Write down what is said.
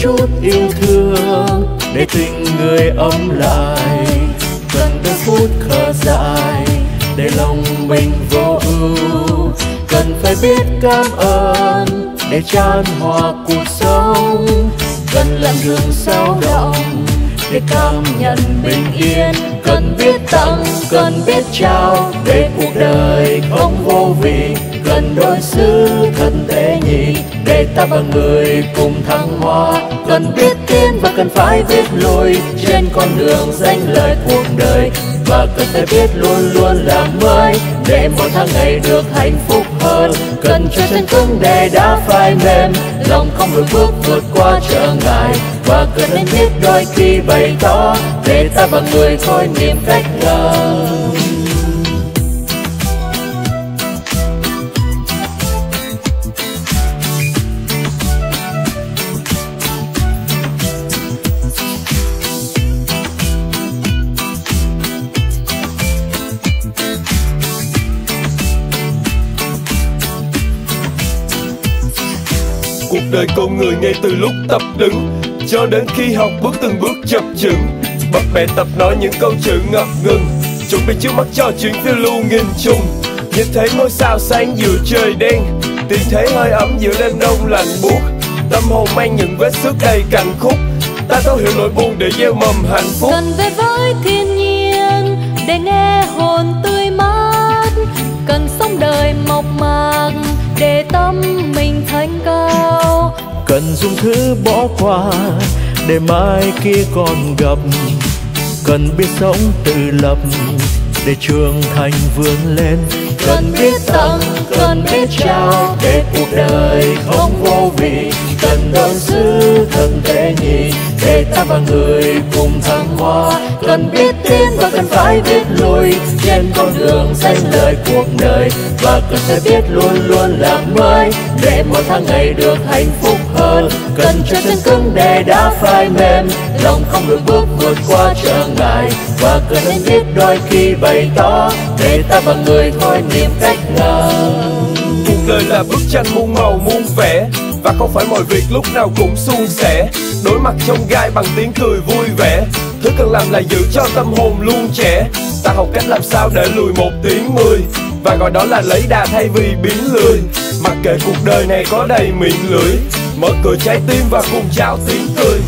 chút yêu thương để tình người ấm lại. Cần đôi phút khờ dại để lòng mình vô ưu. Cần phải biết cảm ơn để tràn hòa cuộc sống. Cần làm đường sao động để cảm nhận bình yên. Cần biết tặng, cần biết trao để cuộc đời không vô vị. Cần đối xử thân tế nhị để ta và người cùng thăng hoa. Cần biết tiến và cần phải biết lùi trên con đường danh lợi cuộc đời. Và cần phải biết luôn luôn làm mới. Để mỗi tháng ngày được hạnh phúc hơn. Cần cho chân cứng để đã phải mềm. Lòng không lùi bước vượt qua trở ngại. Và cần nên biết đôi khi bày tỏ. Để ta và người thôi niềm cách ngờ. Cuộc đời con người ngay từ lúc tập đứng. Cho đến khi học bước từng bước chập chững bập bẹ tập nói những câu chữ ngập ngừng. Chuẩn bị trước mắt cho chuyến phiêu lưu nghìn trùng. Nhìn thấy ngôi sao sáng giữa trời đen, tìm thấy hơi ấm giữa đêm đông lạnh buốt. Tâm hồn mang những vết xước đầy cạnh khúc. Ta thấu hiểu nỗi buồn để gieo mầm hạnh phúc. Cần về với thiên nhiên, để nghe hồn tươi mát. Cần sống đời mộc mạc, để tâm mình thành công cần dùng thứ bỏ qua để mai kia còn gặp. Cần biết sống tự lập để trưởng thành vươn lên. Cần biết tặng cần biết trao để cuộc đời không vô vị. Cần đối xử thân tế nhị để ta và người cùng thăng hoa cần biết tiến và cần phải biết lùi trên con đường danh lời cuộc đời, và cần phải biết luôn luôn làm mới. Để mỗi tháng ngày được hạnh phúc hơn, cần cho chân cứng để đã phai mềm. Lòng không được bước vượt qua trở ngại, và cần nên biết đôi khi bày tỏ. Để ta và người thôi niềm cách ngờ. Cuộc đời là bức tranh muôn màu, muôn vẻ, và không phải mọi việc lúc nào cũng suôn sẻ. Đối mặt trong gai bằng tiếng cười vui vẻ thứ cần làm là giữ cho tâm hồn luôn trẻ. Ta học cách làm sao để lùi một tiếng mười. Và gọi đó là lấy đà thay vì biến lười. Mặc kệ cuộc đời này có đầy miệng lưỡi. Mở cửa trái tim và cùng chào tiếng cười.